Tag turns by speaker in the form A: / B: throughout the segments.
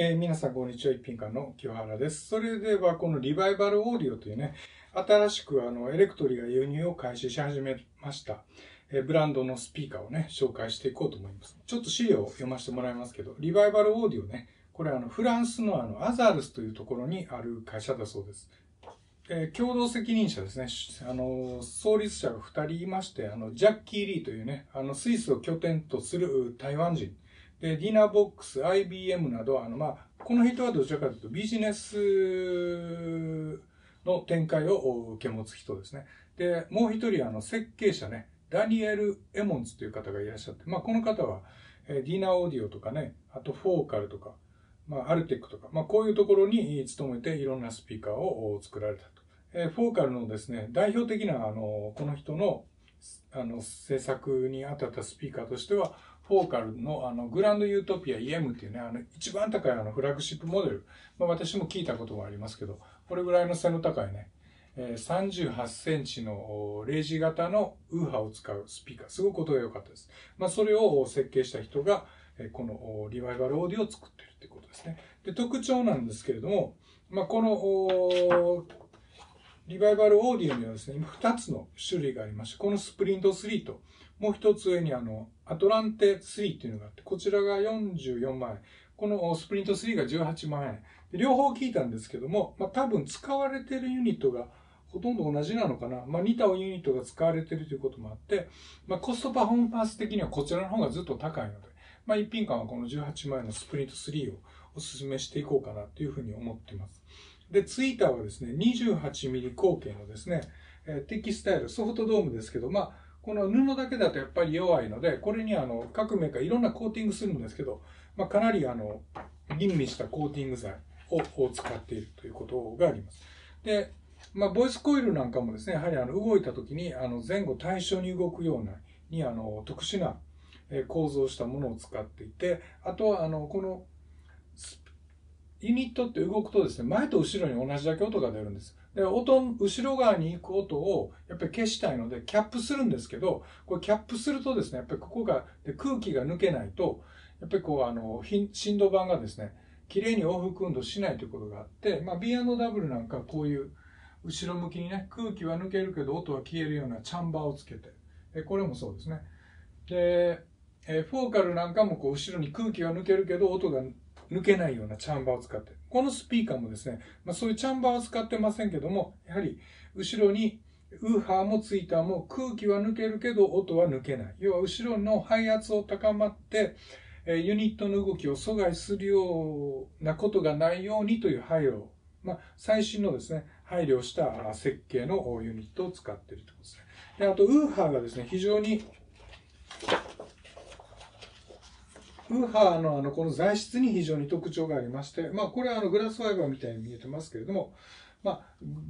A: えー、皆さんこんにちは。一品館の清原です。それではこのリバイバルオーディオというね、新しくあのエレクトリが輸入を開始し始めました、えー、ブランドのスピーカーをね、紹介していこうと思います。ちょっと資料を読ませてもらいますけど、リバイバルオーディオね、これあのフランスのあのアザールスというところにある会社だそうです。えー、共同責任者ですね。あの、創立者が2人いまして、あの、ジャッキー・リーというね、あの、スイスを拠点とする台湾人。で、ディナーボックス、IBM など、あの、まあ、この人はどちらかというとビジネスの展開を受け持つ人ですね。で、もう一人、あの、設計者ね、ダニエル・エモンズという方がいらっしゃって、まあ、この方は、えディナーオーディオとかね、あとフォーカルとか、まあ、アルテックとか、まあ、こういうところに勤めていろんなスピーカーを作られたと。えフォーカルのですね、代表的な、あの、この人の、あの、制作に当たったスピーカーとしては、フォーカルのあのグランドユートピア EM っていうね、あの一番高いあのフラッグシップモデル。まあ私も聞いたことがありますけど、これぐらいの背の高いね、38センチのレージ型のウーハーを使うスピーカー。すごく音が良かったです。まあそれを設計した人が、このリバイバルオーディオを作ってるってことですね。で、特徴なんですけれども、まあこのリバイバルオーディオにはですね、今2つの種類がありまして、このスプリント3と、もう一つ上にあの、アトランテ3っていうのがあって、こちらが44万円。このスプリント3が18万円。両方聞いたんですけども、まあ多分使われてるユニットがほとんど同じなのかな。まあ似たユニットが使われてるということもあって、まあコストパフォーマンス的にはこちらの方がずっと高いので、まあ一品間はこの18万円のスプリント3をお勧めしていこうかなというふうに思っています。で、ツイーターはですね、28ミリ口径のですね、テキスタイル、ソフトドームですけど、まあこの布だけだとやっぱり弱いので、これにあの各メーカーいろんなコーティングするんですけど、まあ、かなりあの吟味したコーティング剤を使っているということがあります。で、まあ、ボイスコイルなんかもですね、やはりあの動いた時にあの前後対称に動くようなにあの特殊な構造したものを使っていて、あとはあのこのユニットって動くとですね、前と後ろに同じだけ音が出るんです。で、音、後ろ側に行く音をやっぱり消したいので、キャップするんですけど、これキャップするとですね、やっぱりここが、で空気が抜けないと、やっぱりこう、あの、振動板がですね、綺麗に往復運動しないということがあって、まあ、B&W なんかこういう後ろ向きにね、空気は抜けるけど音は消えるようなチャンバーをつけて、えこれもそうですね。で、えフォーカルなんかもこう後ろに空気が抜けるけど音が抜けないようなチャンバーを使って、このスピーカーもですね、まあ、そういうチャンバーは使ってませんけども、やはり後ろにウーハーもツイーターも空気は抜けるけど音は抜けない。要は後ろの排圧を高まって、ユニットの動きを阻害するようなことがないようにという配慮を、まあ、最新のですね、配慮した設計のユニットを使っているということですね。であと、ウーハーがですね、非常にウーハーのあのこの材質に非常に特徴がありまして、まあ、これはあのグラスファイバーみたいに見えてますけれども、まあ、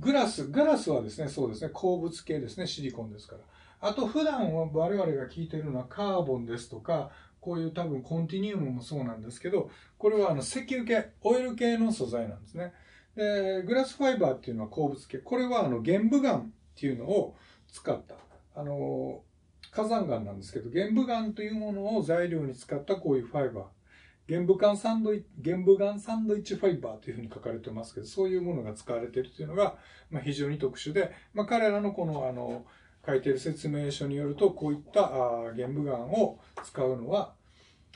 A: グラス、ガラスはですね、そうですね、鉱物系ですね、シリコンですから。あと、普段は我々が聞いているのはカーボンですとか、こういう多分コンティニウムもそうなんですけど、これはあの石油系、オイル系の素材なんですね。で、グラスファイバーっていうのは鉱物系。これはあの玄武岩っていうのを使った、あの、火山岩なんですけど、玄武岩というものを材料に使ったこういうファイバー。玄武岩サンドイ玄武岩サンドイッチファイバーというふうに書かれてますけど、そういうものが使われているというのが、まあ、非常に特殊で、まあ、彼らのこの、あの、書いている説明書によると、こういったあ玄武岩を使うのは、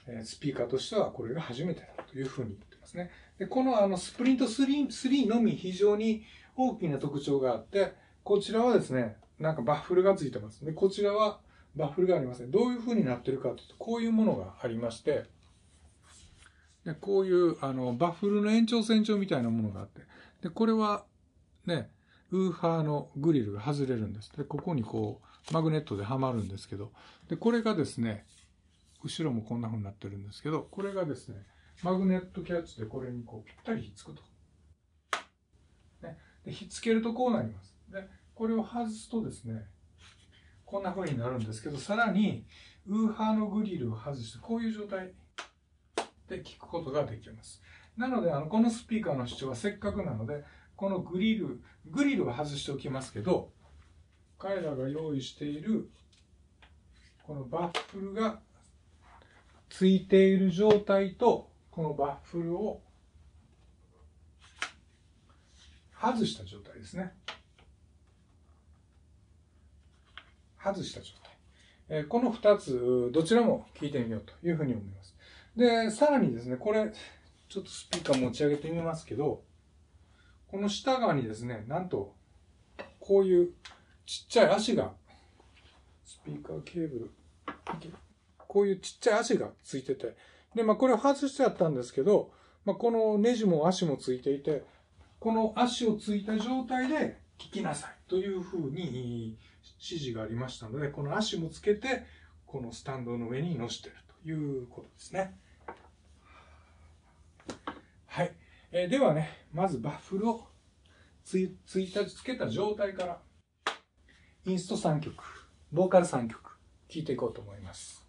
A: えスピーカーとしてはこれが初めてだというふうに言ってますね。でこのあのスプリント 3, 3のみ非常に大きな特徴があって、こちらはですね、なんかバッフルがついてます。で、こちらはバッフルがありません。どういう風になってるかというと、こういうものがありまして、でこういうあのバッフルの延長線上みたいなものがあって、でこれはね、ウーハーのグリルが外れるんです。で、ここにこう、マグネットではまるんですけど、で、これがですね、後ろもこんな風になってるんですけど、これがですね、マグネットキャッチでこれにこうぴったりひっつくと。ね、でひっつけるとこうなります。で、これを外すとですね、こんな風になるんですけど、さらに、ウーハーのグリルを外して、こういう状態で聞くことができます。なので、あの、このスピーカーの主張はせっかくなので、このグリル、グリルは外しておきますけど、彼らが用意している、このバッフルがついている状態と、このバッフルを外した状態ですね。外した状態。えこの2つ、どちらも聞いてみようというふうに思います。で、さらにですね、これ、ちょっとスピーカー持ち上げてみますけど、この下側にですね、なんと、こういうちっちゃい足が、スピーカーケーブル、こういうちっちゃい足がついてて、で、まあこれを外してあったんですけど、まあこのネジも足もついていて、この足をついた状態で聞きなさいというふうに指示がありましたので、この足もつけて、このスタンドの上に乗してるということですね。はい。えー、ではね、まずバッフルをついついた、つけた状態から、インスト3曲、ボーカル3曲、聴いていこうと思います。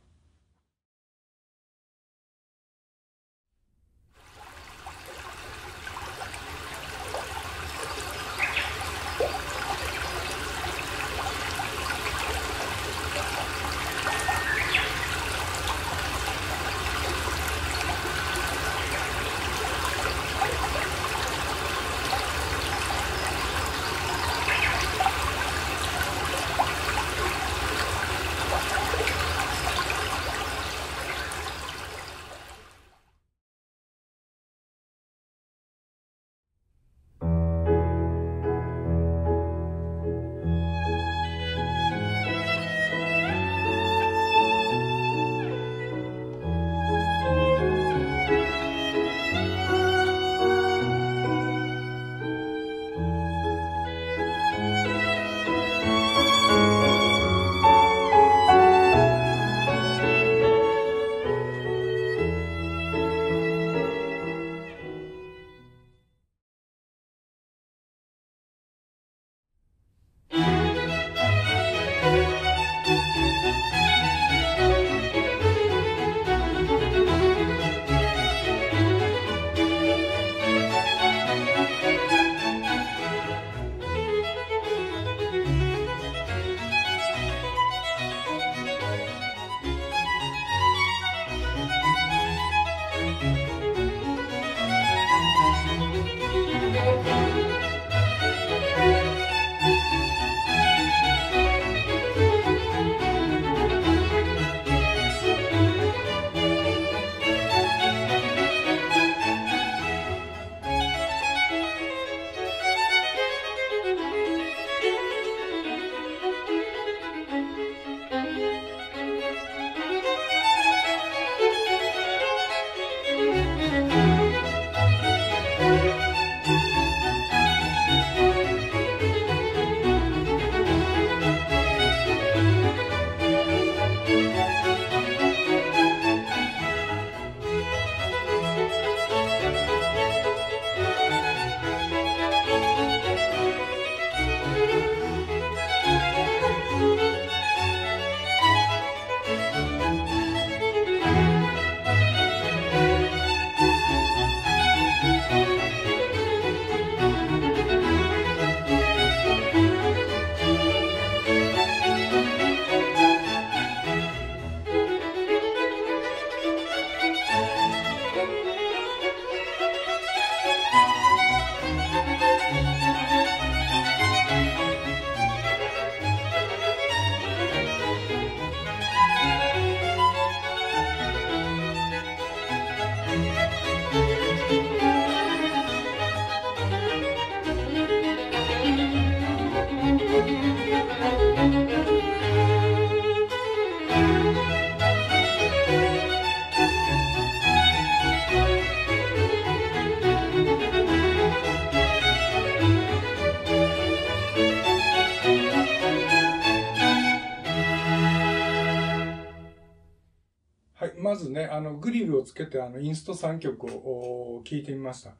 A: あの、グリルをつけて、あの、インスト3曲を聴いてみました。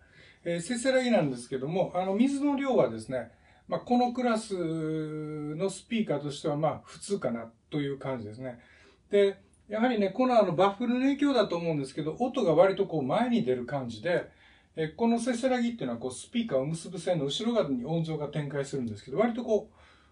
A: えー、せせらぎなんですけども、あの、水の量はですね、まあ、このクラスのスピーカーとしては、まあ、普通かなという感じですね。で、やはりね、このあの、バッフルの影響だと思うんですけど、音が割とこう、前に出る感じで、えこのせせらぎっていうのは、こう、スピーカーを結ぶ線の後ろ側に音情が展開するんですけど、割とこ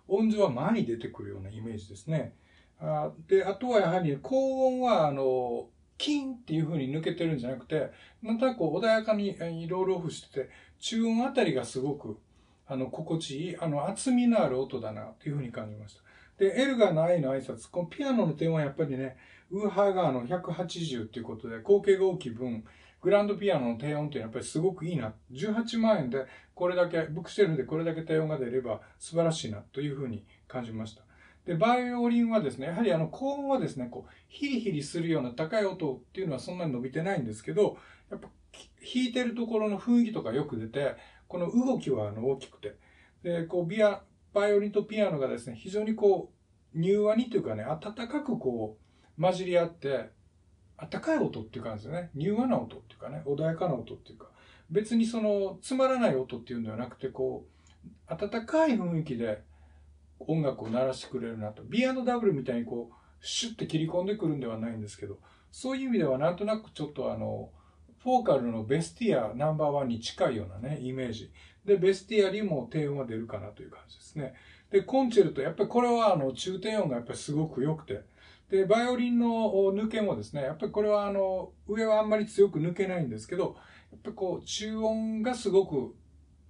A: う、音情は前に出てくるようなイメージですね。あで、あとはやはり高音は、あの、キンっていう風に抜けてるんじゃなくて、なんとなく穏やかにロールオフしてて、中音あたりがすごく、あの、心地いい、あの、厚みのある音だな、というふうに感じました。で、エルガーの愛の挨拶。このピアノの点はやっぱりね、ウーハーガーの180っていうことで、口径が大きい分、グランドピアノの低音っていうのはやっぱりすごくいいな。18万円でこれだけ、ブックシェルフでこれだけ低音が出れば素晴らしいなというふうに感じました。で、バイオリンはですね、やはりあの高音はですね、こう、ヒリヒリするような高い音っていうのはそんなに伸びてないんですけど、やっぱ弾いてるところの雰囲気とかよく出て、この動きはあの大きくて、で、こう、ビア、バイオリンとピアノがですね、非常にこう、柔和にというかね、温かくこう、混じり合って、温かい音っていう感じですね。柔和な音っていうかね、穏やかな音っていうか、別にその、つまらない音っていうんではなくて、こう、温かい雰囲気で音楽を鳴らしてくれるなと。B&W みたいにこう、シュッて切り込んでくるんではないんですけど、そういう意味ではなんとなくちょっとあの、フォーカルのベスティアナンバーワンに近いようなね、イメージ。で、ベスティアにも低音が出るかなという感じですね。で、コンチェルト、やっぱりこれはあの、中低音がやっぱりすごく良くて、で、バイオリンの抜けもですね、やっぱりこれはあの、上はあんまり強く抜けないんですけど、やっぱりこう、中音がすごく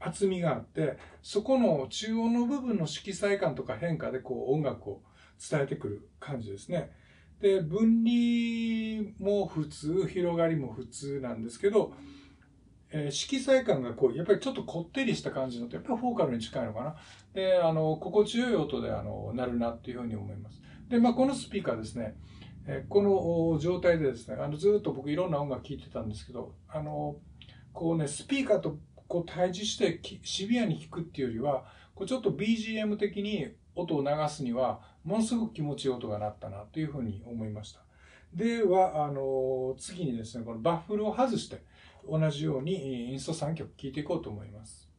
A: 厚みがあって、そこの中音の部分の色彩感とか変化でこう、音楽を伝えてくる感じですね。で、分離も普通、広がりも普通なんですけど、えー、色彩感がこう、やっぱりちょっとこってりした感じのと、やっぱりフォーカルに近いのかな。で、あの、心地よい音で、あの、なるなっていうふうに思います。で、まあ、このスピーカーですね、えこの状態でですね、あのずっと僕いろんな音楽聴いてたんですけど、あの、こうね、スピーカーとこう対峙してシビアに弾くっていうよりは、こうちょっと BGM 的に音を流すには、ものすごく気持ちいい音が鳴ったなというふうに思いました。では、あの、次にですね、このバッフルを外して、同じようにインスト3曲聴いていこうと思います。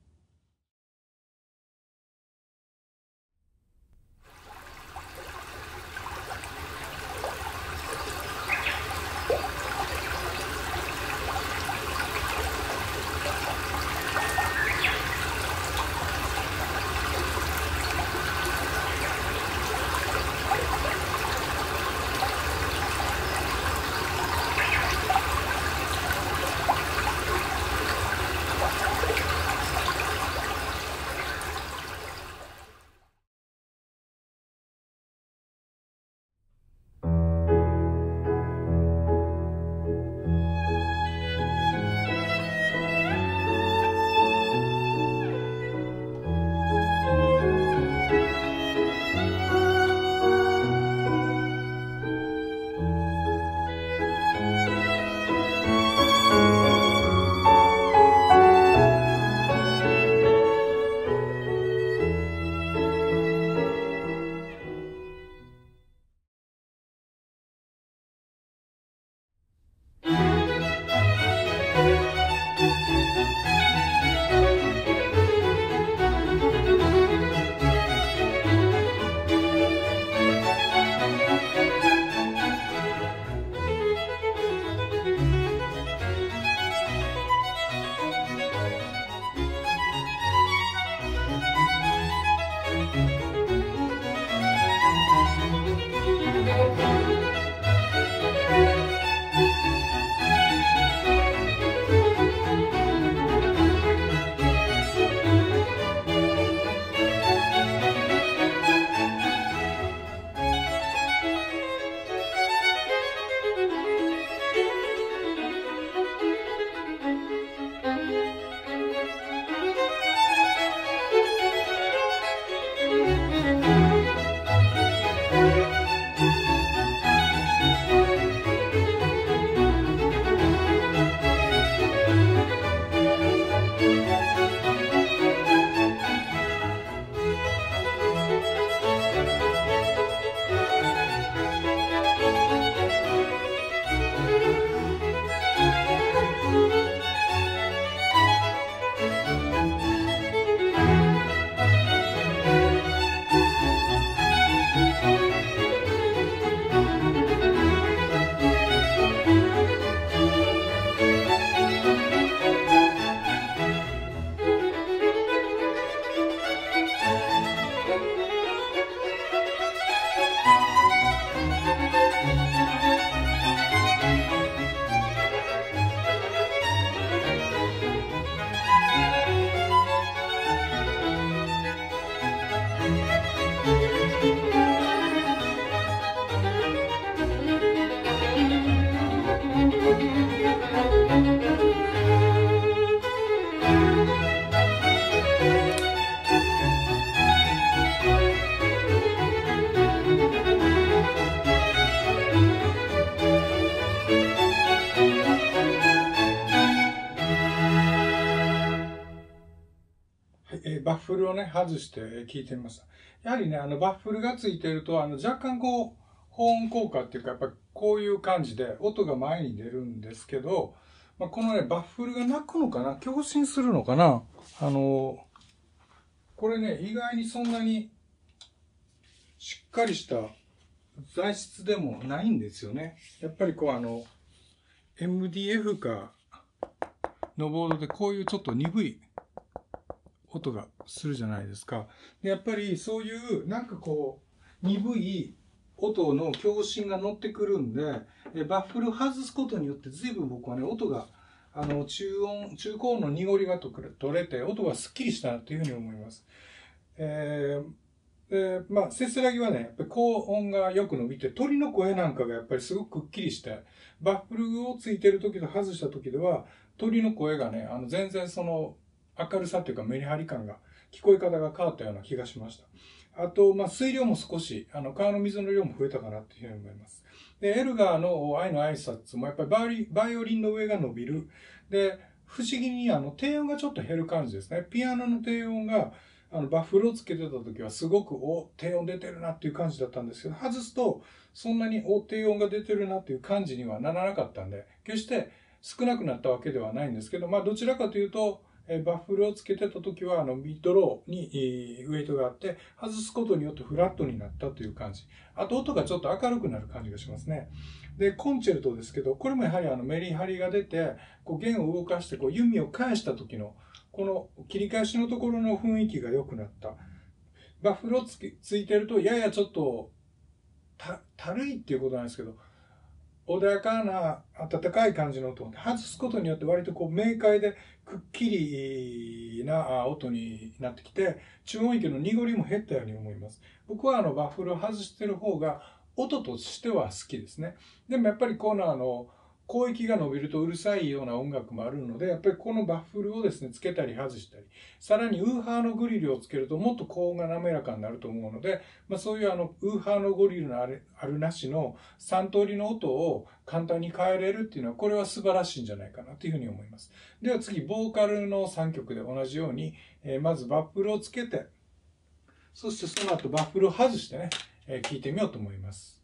A: 外して聞いてみました。やはりね、あの、バッフルがついてると、あの、若干こう、保温効果っていうか、やっぱこういう感じで音が前に出るんですけど、まあ、このね、バッフルが鳴くのかな共振するのかなあの、これね、意外にそんなにしっかりした材質でもないんですよね。やっぱりこうあの、MDF かのボードでこういうちょっと鈍い音がするじゃないですか。で、やっぱりそういうなんかこう、鈍い音の共振が乗ってくるんで、バッフル外すことによって随分僕はね、音が、あの、中音、中高音の濁りが取れて、音がスッキリしたなというふうに思います。えー、で、まあ、せせらぎはね、やっぱ高音がよく伸びて、鳥の声なんかがやっぱりすごくくっきりして、バッフルをついてる時と外した時では、鳥の声がね、あの、全然その、明るさっていうかメリハリ感が、聞こえ方が変わったような気がしました。あと、まあ、水量も少し、あの、川の水の量も増えたかなというふうに思います。で、エルガーの愛の挨拶もやっぱりバイバイオリンの上が伸びる。で、不思議にあの低音がちょっと減る感じですね。ピアノの低音があのバッフルをつけてた時はすごくお低音出てるなっていう感じだったんですけど、外すとそんなにお低音が出てるなっていう感じにはならなかったんで、決して少なくなったわけではないんですけど、まあどちらかというと、バッフルをつけてた時は、あの、ミッドローにウェイトがあって、外すことによってフラットになったという感じ。あと、音がちょっと明るくなる感じがしますね。で、コンチェルトですけど、これもやはりあの、メリハリが出て、こう、弦を動かして、こう、弓を返した時の、この切り返しのところの雰囲気が良くなった。バッフルをつついてると、ややちょっと、た、たるいっていうことなんですけど、穏やかな温かい感じの音を外すことによって割とこう明快でくっきりな音になってきて中音域の濁りも減ったように思います。僕はあのバッフルを外してる方が音としては好きですね。でもやっぱりコーナーの広域が伸びるとうるさいような音楽もあるので、やっぱりこのバッフルをですね、つけたり外したり、さらにウーハーのグリルをつけるともっと高音が滑らかになると思うので、まあ、そういうあの、ウーハーのグリルのあるあるなしの3通りの音を簡単に変えれるっていうのは、これは素晴らしいんじゃないかなというふうに思います。では次、ボーカルの3曲で同じように、えー、まずバッフルをつけて、そしてその後バッフルを外してね、えー、聞いてみようと思います。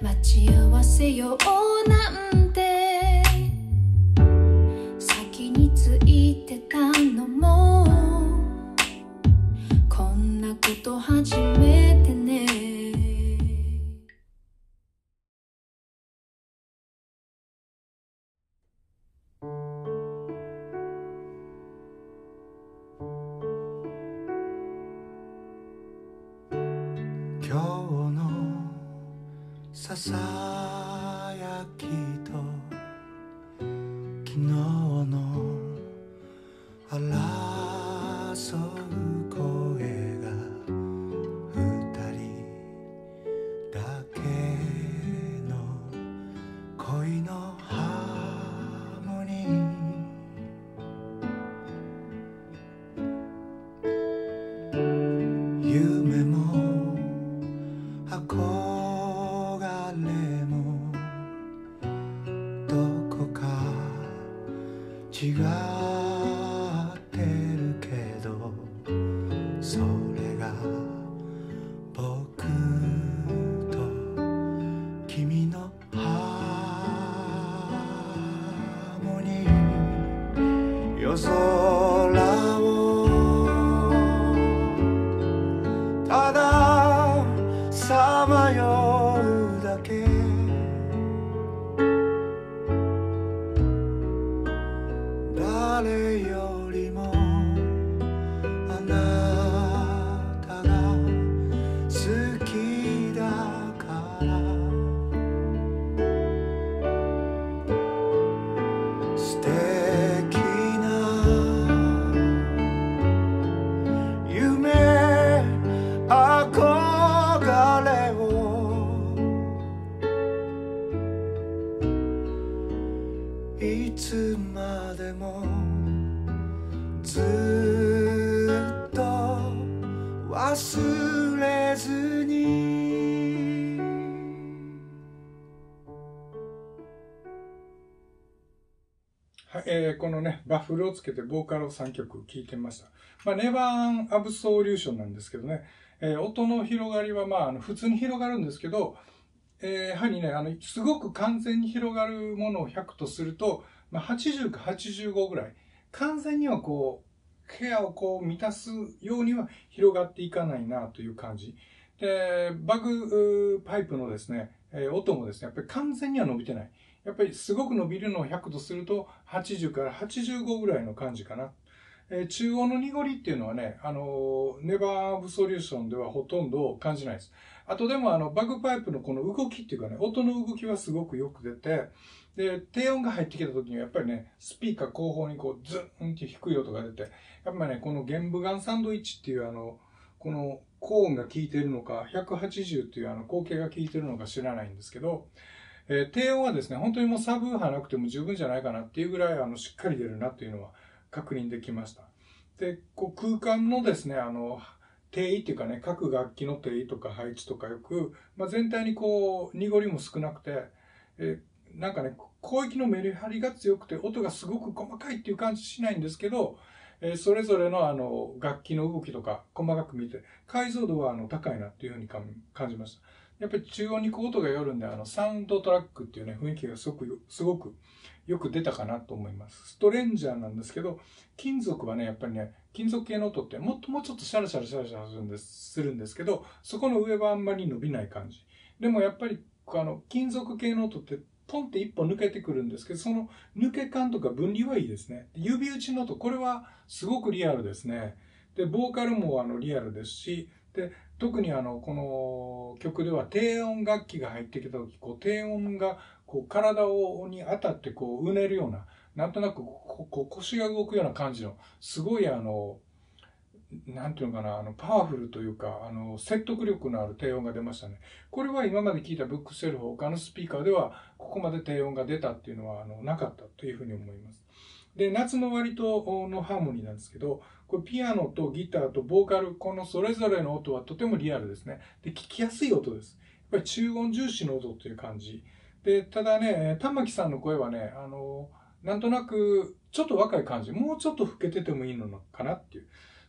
B: 待ち合わせようなんてね、
A: バッフルをつけてボーカルを3曲聴いてみました。まあ、ネバーン・アブソリューションなんですけどね、えー音の広がりはまあ、あの普通に広がるんですけど、えーやはりね、あの、すごく完全に広がるものを100とすると、まあ、80か85ぐらい。完全にはこう、ケアをこう満たすようには広がっていかないなという感じ。で、バグパイプのですね、えー音もですね、やっぱり完全には伸びてない。やっぱりすごく伸びるのを100とすると80から85ぐらいの感じかな。えー中央の濁りっていうのはね、あのーネバーアブソリューションではほとんど感じないです。あとでもあの、バグパイプのこの動きっていうかね、音の動きはすごくよく出て、で、低音が入ってきた時にはやっぱりね、スピーカー後方にこうズンって低い音が出て、やっぱね、この玄武岩サンドイッチっていうあの、この高音が効いてるのか、180っていうあの、口径が効いてるのか知らないんですけど、えー低音はですね、本当にもうサブウーハーなくても十分じゃないかなっていうぐらいあの、しっかり出るなっていうのは確認できました。で、こう空間のですね、あの、定位っていうかね、各楽器の定位とか配置とかよく、まあ、全体にこう、濁りも少なくて、えーなんかね、広域のメリハリが強くて、音がすごく細かいっていう感じしないんですけど、えーそれぞれのあの、楽器の動きとか細かく見て、解像度はあの、高いなっていうふうに感感じました。やっぱり中央にこう音が寄るんで、あの、サウンドトラックっていうね、雰囲気がすごく、すごくよく出たかなと思います。ストレンジャーなんですけど、金属はね、やっぱりね、金属系の音ってもっともうちょっとシャラシャラシャラシャラするんですするんですけど、そこの上はあんまり伸びない感じ。でもやっぱり、あの、金属系の音って、ポンって一本抜けてくるんですけど、その抜け感とか分離はいいですね。指打ちの音、これはすごくリアルですね。で、ボーカルもあのリアルですし、で、特にあの、この曲では低音楽器が入ってきた時、こう低音がこう体をに当たってこううねるような、なんとなくこう腰が動くような感じの、すごいあの、なんていうのかな、あの、パワフルというか、あの、説得力のある低音が出ましたね。これは今まで聞いたブックセルフ他のスピーカーでは、ここまで低音が出たっていうのは、あの、なかったというふうに思います。で、夏の割とのハーモニーなんですけど、これピアノとギターとボーカル、このそれぞれの音はとてもリアルですね。で、聞きやすい音です。やっぱり中音重視の音という感じ。で、ただね、玉木さんの声はね、あの、なんとなく、ちょっと若い感じ、もうちょっと老けててもいいのかなっていう。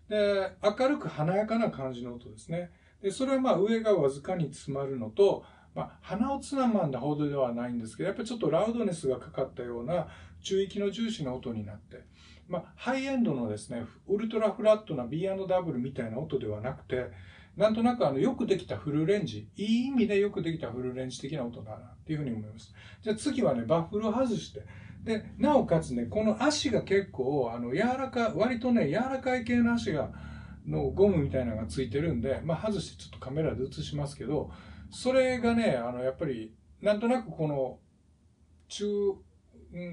A: で、明るく華やかな感じの音ですね。で、それはまあ上がわずかに詰まるのと、まあ、鼻をつまんだほどではないんですけど、やっぱりちょっとラウドネスがかかったような中域の重視な音になって、まあ、ハイエンドのですね、ウルトラフラットな B&W みたいな音ではなくて、なんとなくあの、よくできたフルレンジ、いい意味でよくできたフルレンジ的な音だなっていうふうに思います。じゃあ次はね、バッフルを外して、で、なおかつね、この足が結構、あの、柔らかい、割とね、柔らかい系の足が、のゴムみたいなのがついてるんで、まあ外してちょっとカメラで映しますけど、それがね、あの、やっぱり、なんとなくこの、中、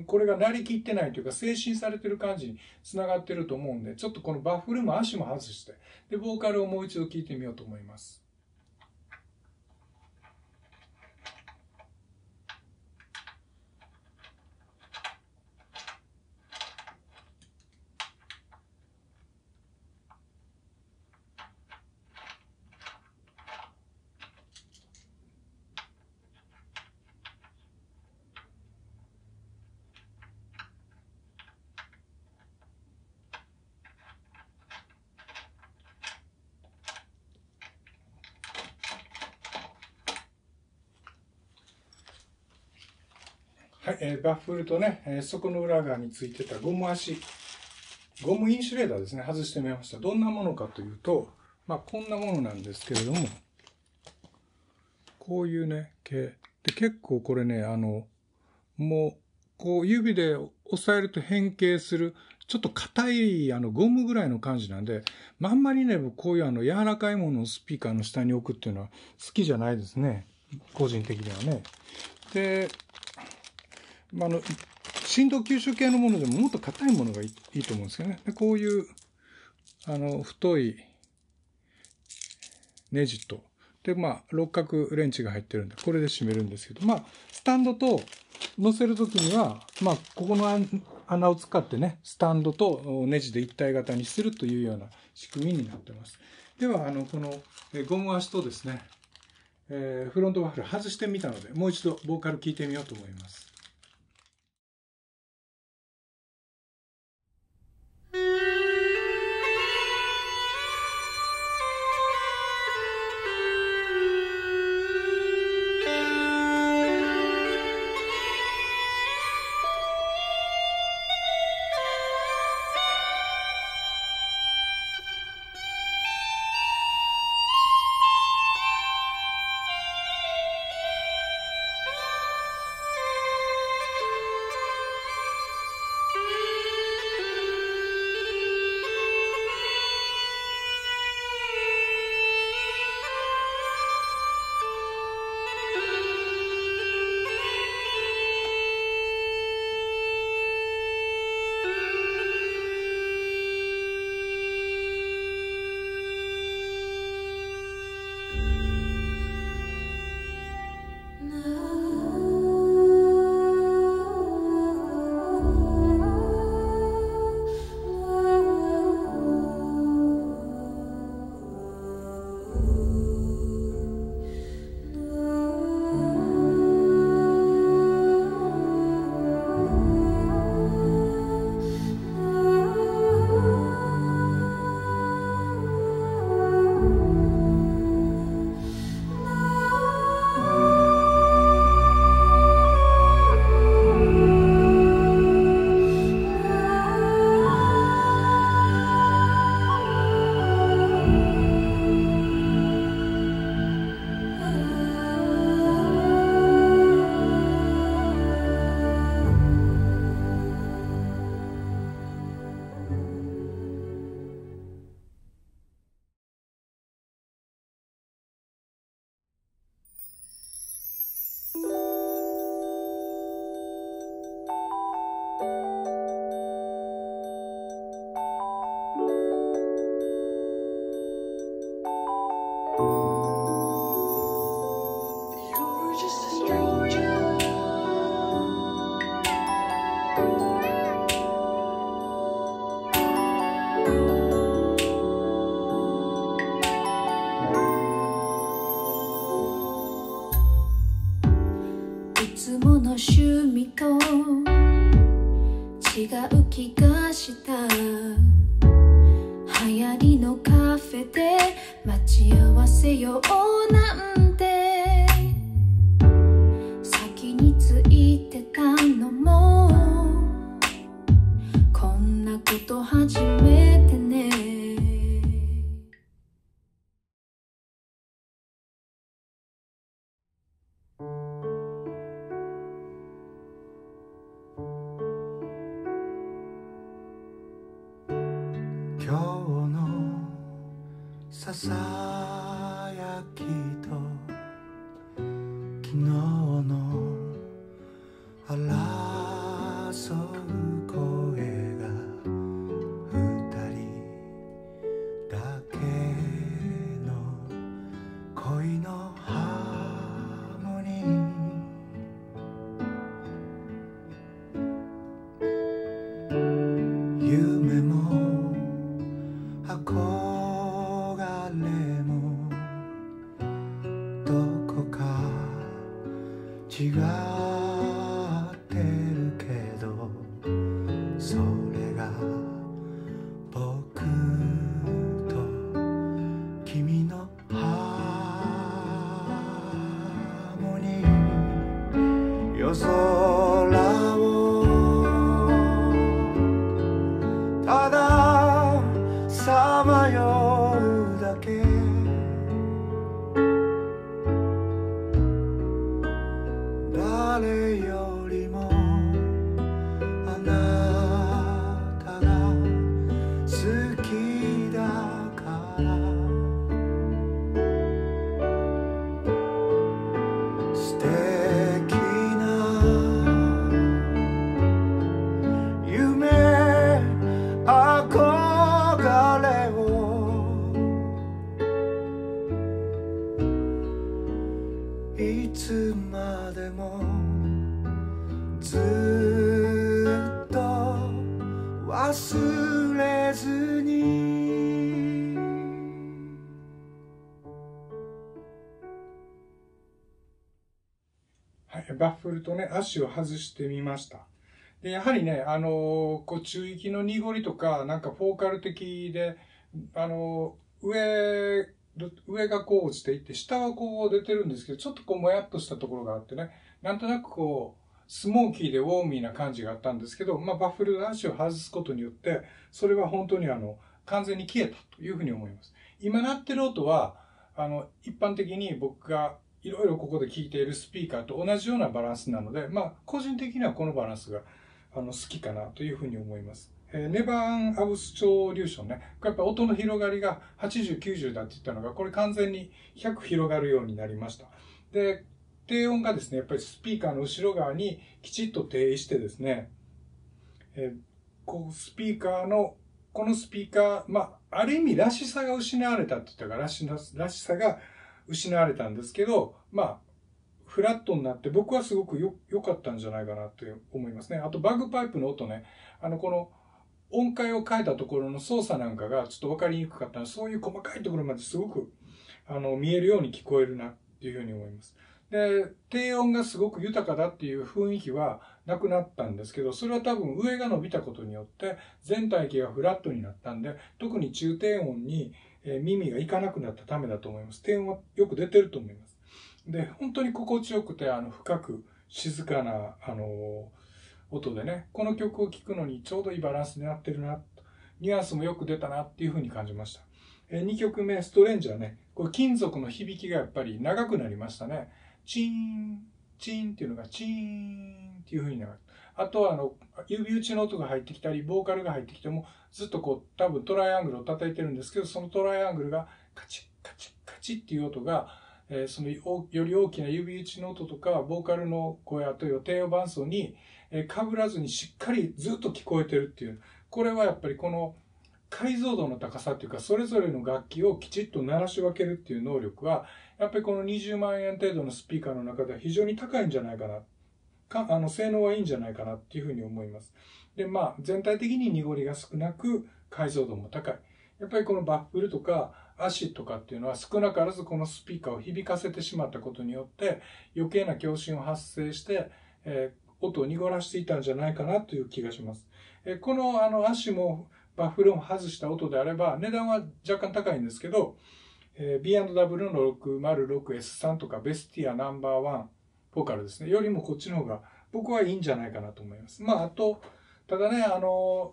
A: これがなりきってないというか、精神されてる感じにつながってると思うんで、ちょっとこのバッフルも足も外して、で、ボーカルをもう一度聴いてみようと思います。はい、えーバッフルとね、えー底の裏側についてたゴム足、ゴムインシュレーターですね、外してみました。どんなものかというと、まあ、こんなものなんですけれども、こういうね、毛。で、結構これね、あの、もう、こう指で押さえると変形する、ちょっと硬いあのゴムぐらいの感じなんで、まあ、んまりね、こういうあの柔らかいものをスピーカーの下に置くっていうのは好きじゃないですね。個人的にはね。で、まあ、の、振動吸収系のものでももっと硬いものがいいと思うんですよね。でこういう、あの、太いネジと、で、まあ、六角レンチが入ってるんで、これで締めるんですけど、まあ、スタンドと乗せるときには、まあ、ここの穴を使ってね、スタンドとネジで一体型にするというような仕組みになってます。では、あの、このゴム足とですね、えーフロントバッフル外してみたので、もう一度ボーカル聞いてみようと思います。
C: い
B: ささやきと昨日
A: ルとね、足を外してみました。で、やはりね、あのこう、中域の濁りとか、なんかフォーカル的で、あの上、上がこう落ちていって、下はこう出てるんですけど、ちょっとこう、もやっとしたところがあってね、なんとなくこう、スモーキーでウォーミーな感じがあったんですけど、まあ、バッフルの足を外すことによって、それは本当にあの、完全に消えたというふうに思います。今鳴ってる音は、あの、一般的に僕がいろいろここで聞いているスピーカーと同じようなバランスなので、まあ、個人的にはこのバランスがあの好きかなというふうに思います。えーネバーン・アブストリューションね。やっぱ音の広がりが80、90だって言ったのが、これ完全に100広がるようになりました。で、低音がですね、やっぱりスピーカーの後ろ側にきちっと定位してですね、えーこう、スピーカーの、このスピーカー、まあ、ある意味らしさが失われたって言ったから、らしらしさが失われたんですけど、まあ、フラットになって僕はすごく良かったんじゃないかなって思いますね。あとバグパイプの音ね、あのこの音階を変えたところの操作なんかがちょっと分かりにくかったので、そういう細かいところまですごくあの見えるように聞こえるなっていうふうに思います。で、低音がすごく豊かだっていう雰囲気はなくなったんですけど、それは多分上が伸びたことによって全体域がフラットになったんで、特に中低音にえ耳がいかなくなったためだと思います。低音はよく出てると思います。で、本当に心地よくて、あの、深く静かな、あの、音でね、この曲を聴くのにちょうどいいバランスになってるな、ニュアンスもよく出たなっていうふうに感じました。え2曲目、ストレンジャーね、これ金属の響きがやっぱり長くなりましたね。チーン、チーンっていうのがチーンっていうふうになる。あとはあの、指打ちの音が入ってきたり、ボーカルが入ってきても、ずっとこう、多分トライアングルを叩いてるんですけど、そのトライアングルがカチッカチッカチッっていう音が、えーそのより大きな指打ちの音とか、ボーカルの声、あとは低音伴奏に、えー被らずにしっかりずっと聞こえてるっていう。これはやっぱりこの解像度の高さっていうか、それぞれの楽器をきちっと鳴らし分けるっていう能力は、やっぱりこの20万円程度のスピーカーの中では非常に高いんじゃないかな。か、あの、性能はいいんじゃないかなっていうふうに思います。で、まあ、全体的に濁りが少なく、解像度も高い。やっぱりこのバッフルとか、アシとかっていうのは少なからずこのスピーカーを響かせてしまったことによって、余計な共振を発生して、えー音を濁らしていたんじゃないかなという気がします。えーこのあのアッシュもバッフルを外した音であれば値段は若干高いんですけど、えー B&W の 606S3 とかベスティアナンバーワンボーカルですね。よりもこっちの方が僕はいいんじゃないかなと思います。まああと、ただね、あの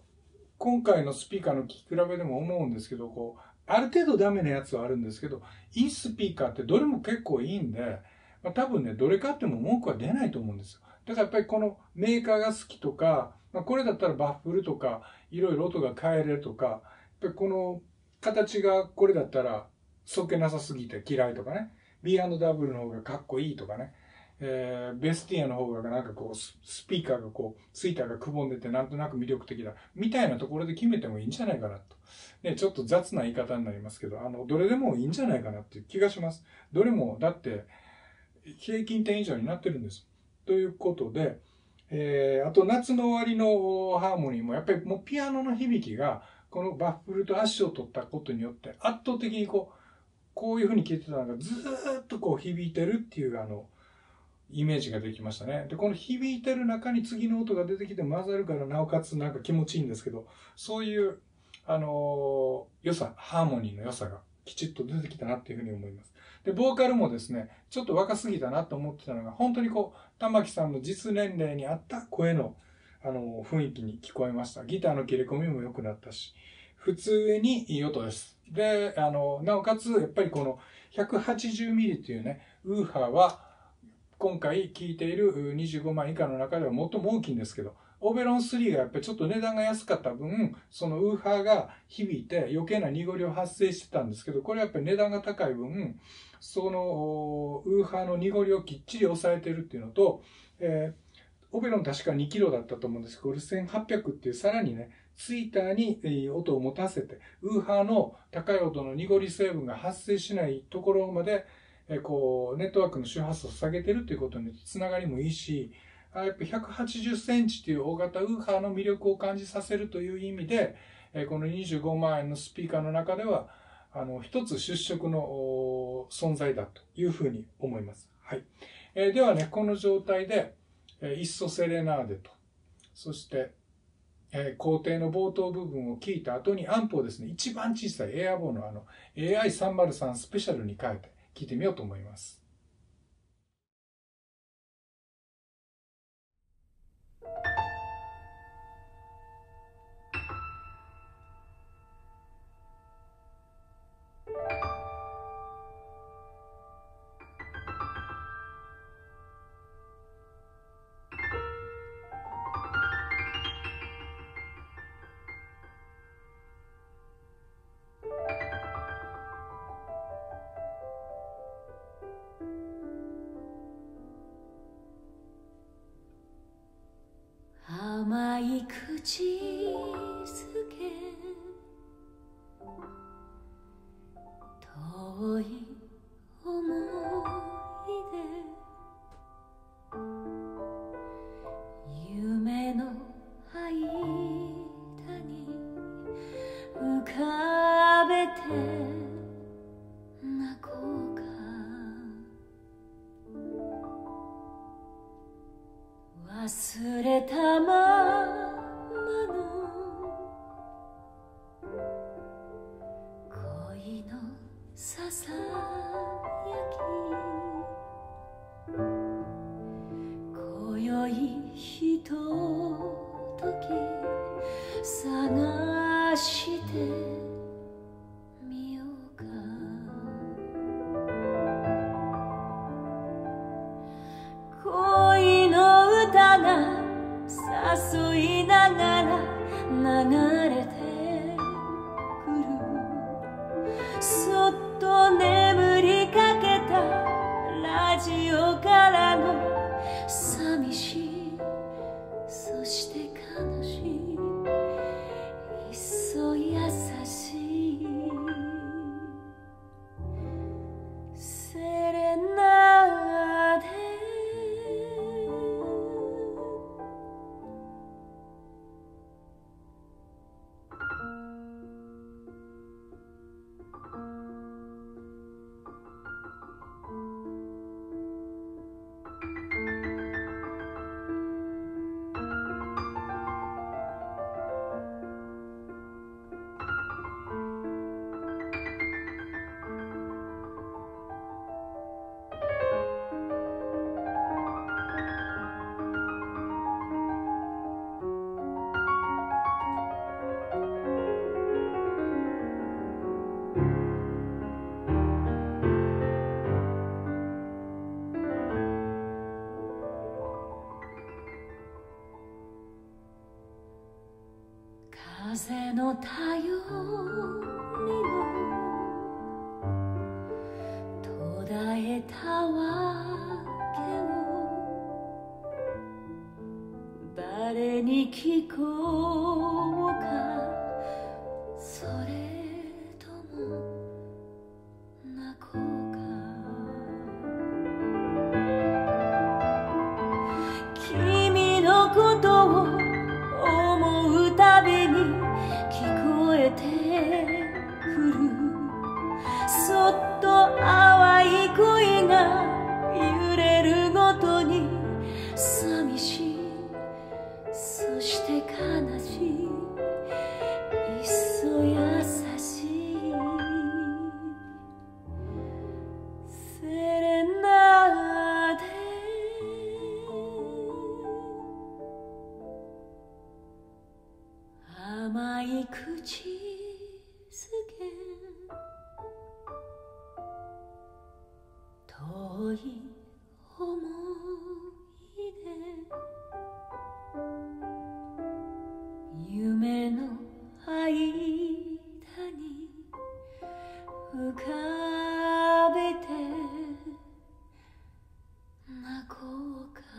A: 今回のスピーカーの聞き比べでも思うんですけど、こう、ある程度ダメなやつはあるんですけど、いいスピーカーってどれも結構いいんで、まあ、多分ね、どれ買っても文句は出ないと思うんですよ。だからやっぱりこのメーカーが好きとか、まあ、これだったらバッフルとか、いろいろ音が変えれるとか、やっぱりこの形がこれだったら、そっけなさすぎて嫌いとかね、B&W の方がかっこいいとかね、えーベスティアの方がなんかこうスピーカーがこうツイッターがくぼんでてなんとなく魅力的だみたいなところで決めてもいいんじゃないかなと。ね、ちょっと雑な言い方になりますけど、あの、どれでもいいんじゃないかなっていう気がします。どれも、だって、平均点以上になってるんです。ということで、えーあと夏の終わりのハーモニーもやっぱりもうピアノの響きがこのバッフルとアッシュを取ったことによって圧倒的にこうこういう風に聴いてたのがずっとこう響いてるっていうあのイメージができましたね。で、この響いてる中に次の音が出てきて混ざるからなおかつなんか気持ちいいんですけど、そういうあのー良さ、ハーモニーの良さがきちっと出てきたなっていうふうに思います。で、ボーカルもですね、ちょっと若すぎたなと思ってたのが、本当にこう、玉木さんの実年齢に合った声の、あの、雰囲気に聞こえました。ギターの切れ込みも良くなったし、普通にいい音です。で、あの、なおかつ、やっぱりこの 180mm っていうね、ウーハーは、今回聴いている25万以下の中では最も大きいんですけど、オベロン3がやっぱりちょっと値段が安かった分、そのウーハーが響いて余計な濁りを発生してたんですけど、これやっぱり値段が高い分、そのウーハーの濁りをきっちり抑えてるっていうのと、えーオベロン確か2キロだったと思うんです。けど、これ1800っていうさらにね、ツイッターに音を持たせて、ウーハーの高い音の濁り成分が発生しないところまで、えこう、ネットワークの周波数を下げてるっていうことにつながりもいいし、やっぱ180センチっていう大型ウーハーの魅力を感じさせるという意味で、えこの25万円のスピーカーの中では、あの、一つ出色の存在だというふうに思います。はい。えーではね、この状態で、えーイッソセレナーデと、そして、えー工程の冒頭部分を聞いた後にアンプをですね、一番小さいエアボーのあの AI303 スペシャルに変えて聞いてみようと思います。
C: の太陽。遠い思い出夢の間に浮かべて泣こうか。